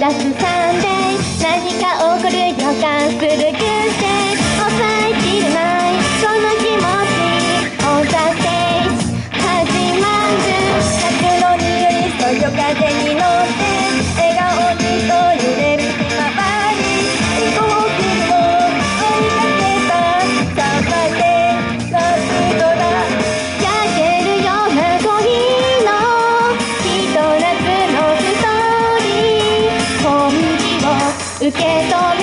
出すサンデー。何か起こる予感する偶然。que todo